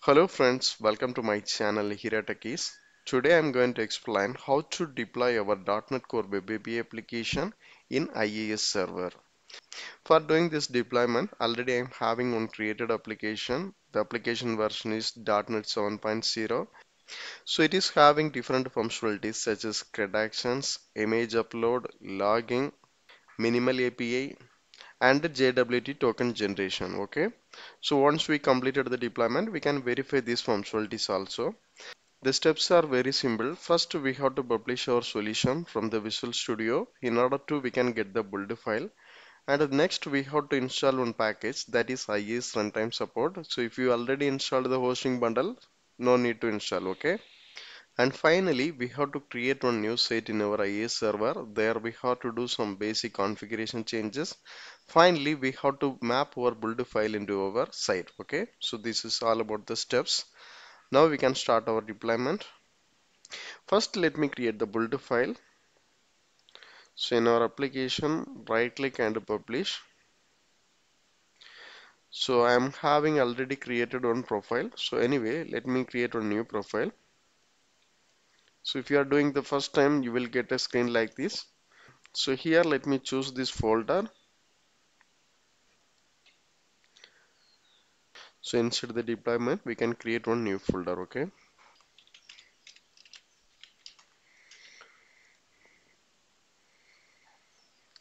Hello friends, welcome to my channel Nihira Techiees. Today I'm going to explain how to deploy our .NET Core Web API application in IIS Server. For doing this deployment, already I'm having one created application. The application version is .NET 7.0. So it is having different functionalities such as CRUD actions, image upload, logging, minimal API, and the JWT token generation okay? So once we completed the deployment we can verify these functionalities also. The steps are very simple. First we have to publish our solution from the Visual Studio. In order to we can get the build file. And next we have to install one package that is IIS runtime support. So if you already installed the hosting bundle no need to install okay and finally, we have to create one new site in our IIS server. There we have to do some basic configuration changes. Finally, we have to map our build file into our site. Okay, so this is all about the steps. Now we can start our deployment. First, let me create the build file. So in our application, right click and publish. So I am having already created one profile. So anyway, let me create a new profile. So if you are doing the first time, you will get a screen like this. So here, let me choose this folder. So inside the deployment, we can create one new folder, okay?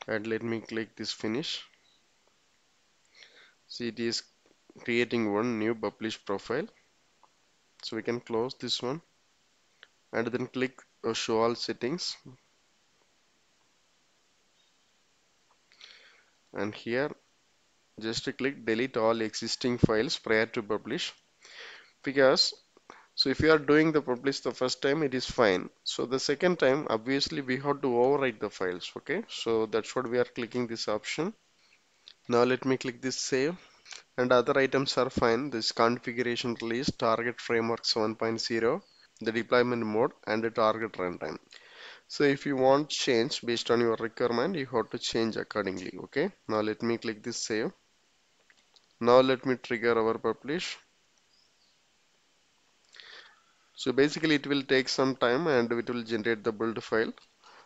And let me click this finish. See, it is creating one new published profile. So we can close this one and then click uh, show all settings. And here just click delete all existing files prior to publish. Because so if you are doing the publish the first time it is fine. So the second time obviously we have to overwrite the files okay? So that's what we are clicking this option. Now let me click this save. And other items are fine. This configuration release target framework 7.0 the deployment mode and the target runtime. So if you want change based on your requirement you have to change accordingly okay? Now let me click this save. Now let me trigger our publish. So basically it will take some time and it will generate the build file.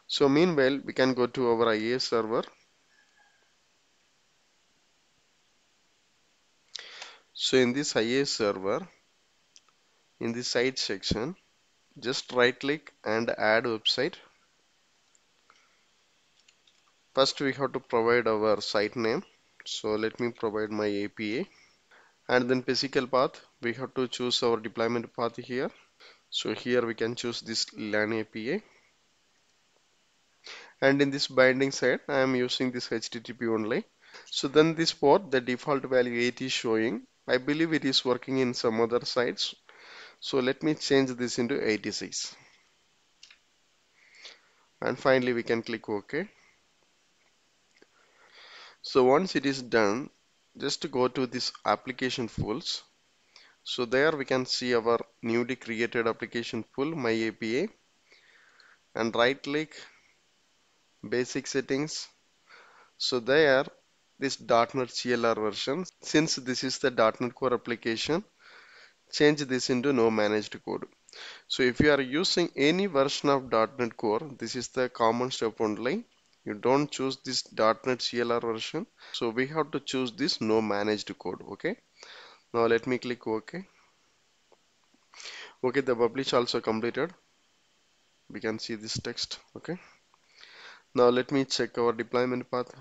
So meanwhile we can go to our IIS server. So in this IIS server in the site section. Just right click and add website. First we have to provide our site name. So let me provide my API and then physical path. We have to choose our deployment path here. So here we can choose this LAN API and in this binding side I am using this HTTP only. So then this port the default value 8 is showing. I believe it is working in some other sites so let me change this into 86 and finally we can click OK. So once it is done just go to this application pools so there we can see our newly created application pool my API and right click basic settings. So there this .NET CLR version. Since this is the .NET Core application change this into no managed code. So if you are using any version of .NET Core this is the common step only. You don't choose this .NET CLR version. So we have to choose this no managed code okay? Now let me click OK. Okay the publish also completed. We can see this text okay? Now let me check our deployment path.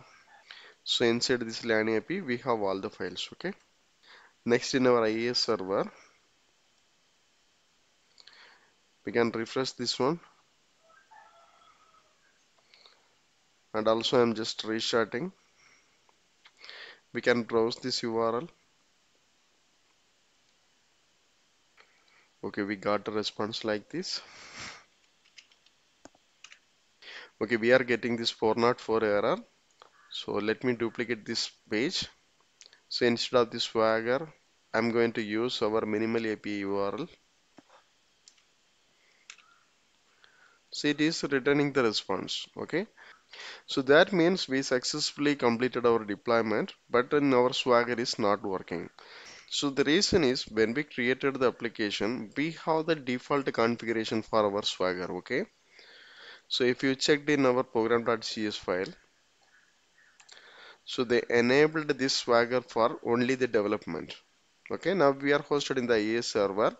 So inside this LAN API we have all the files okay? Next in our IIS server we can refresh this one. And also I'm just restarting. We can browse this URL okay we got a response like this. Okay we are getting this 404 error. So let me duplicate this page. So instead of this swagger I'm going to use our minimal API URL so it is returning the response okay so that means we successfully completed our deployment but in our swagger is not working So the reason is when we created the application, we have the default configuration for our Swagger, okay? So if you checked in our program.cs file, so they enabled this Swagger for only the development. Okay, now we are hosted in the IIS server.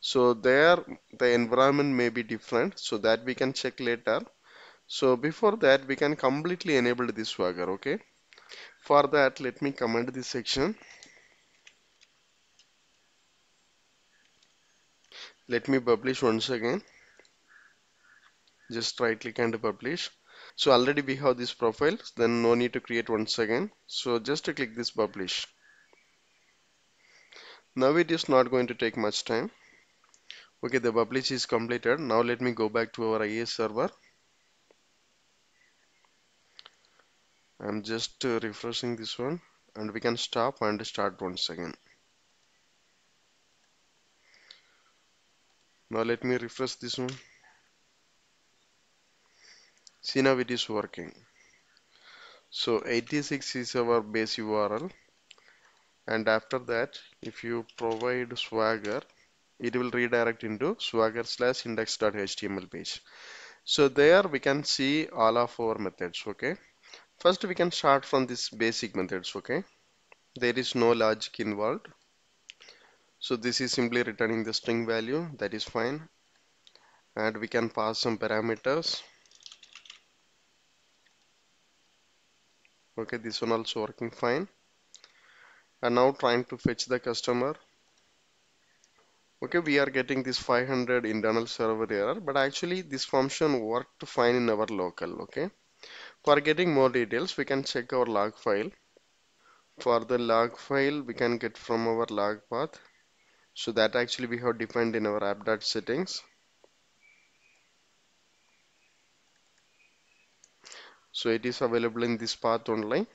So there the environment may be different, so that we can check later. So before that, we can completely enable this Swagger, okay? For that, let me comment this section. Let me publish once again. Just right click and publish. So already we have this profile, then no need to create once again. So just to click this publish. Now it is not going to take much time. Okay, the publish is completed. Now let me go back to our IIS server. I'm just uh, refreshing this one and we can stop and start once again. Now let me refresh this one. See now it is working. So 86 is our base URL and after that if you provide swagger it will redirect into swagger slash index.html page. So there we can see all of our methods okay. First we can start from this basic methods okay. There is no logic involved. So this is simply returning the string value that is fine and we can pass some parameters okay this one also working fine and now trying to fetch the customer okay we are getting this 500 internal server error but actually this function worked fine in our local okay? For getting more details we can check our log file. For the log file we can get from our log path. So that actually we have defined in our app.settings so it is available in this path only.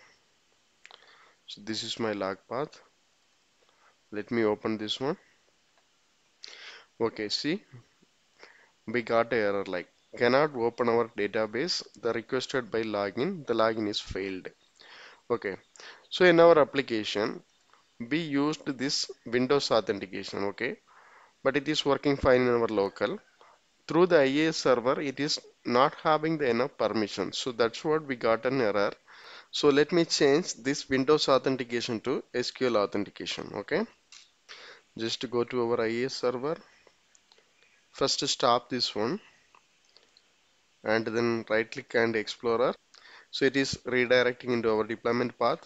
So this is my log path. Let me open this one okay see we got a error like cannot open our database. The requested by login the login is failed. Okay so in our application we used this windows authentication okay? But it is working fine in our local. Through the IIS server it is not having the enough permission. So that's what we got an error. So let me change this Windows authentication to SQL authentication okay? Just go to our IIS server first stop this one and then right click and explorer. So it is redirecting into our deployment path.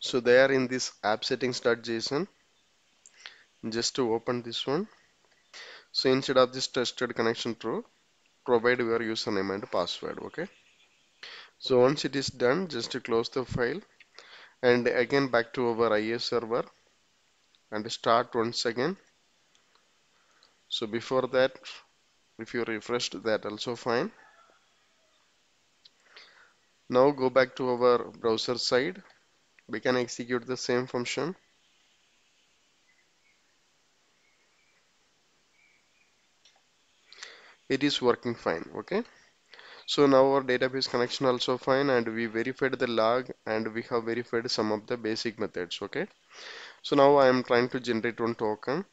So there in this app settings.json just to open this one. So instead of this trusted connection true provide your username and password okay? So once it is done just to close the file. And again back to our IIS server and start once again. So before that if you refreshed that also fine. Now go back to our browser side. We can execute the same function. It is working fine okay? So now our database connection also fine and we verified the log and we have verified some of the basic methods okay so now I am trying to generate one token.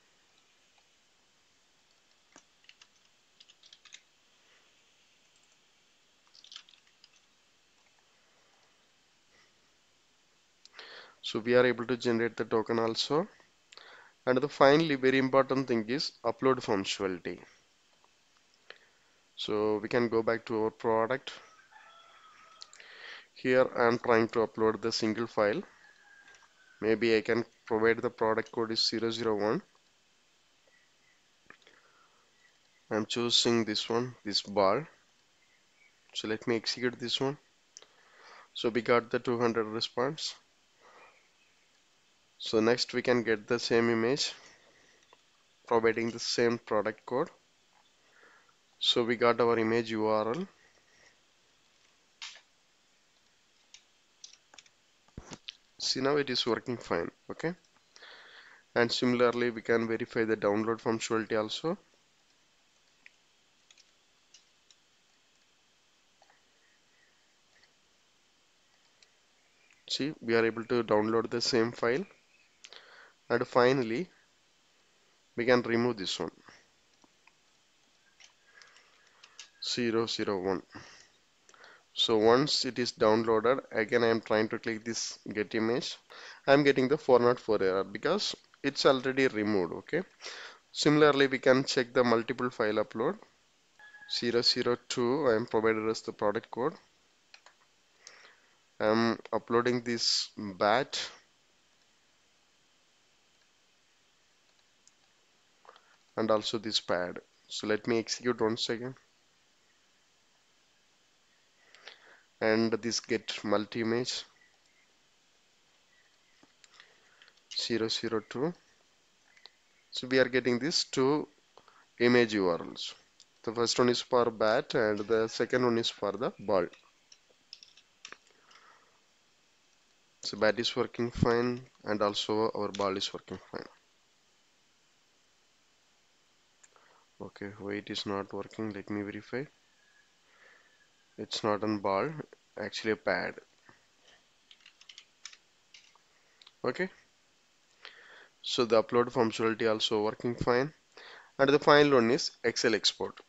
So we are able to generate the token also. And the finally very important thing is upload functionality. So we can go back to our product. Here I am trying to upload the single file maybe I can provide the product code is 001 I'm choosing this one this bar. So let me execute this one. So we got the 200 response. So next we can get the same image providing the same product code. So we got our image URL see now it is working fine okay? And similarly we can verify the download functionality also. See we are able to download the same file. And finally we can remove this one. 001 so once it is downloaded again I am trying to click this get image. I am getting the 404 error because it's already removed okay? Similarly we can check the multiple file upload. 002 I am provided as the product code. I am uploading this bat. And also this pad. So let me execute once again and this get multi image 002 so we are getting these two image URLs. The first one is for bat and the second one is for the ball. So bat is working fine and also our ball is working fine. Okay wait is not working. Let me verify it's not on ball actually a pad. Okay. So the upload functionality also working fine. And the final one is excel export.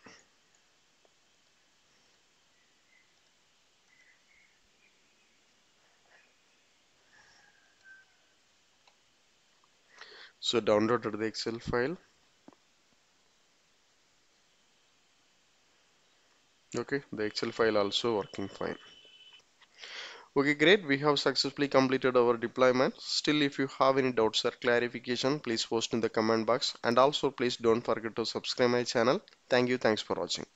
So downloaded the excel file okay the excel file also working fine. Okay great. We have successfully completed our deployment. Still if you have any doubts or clarification please post in the comment box. And also please don't forget to subscribe my channel. Thank you. Thanks for watching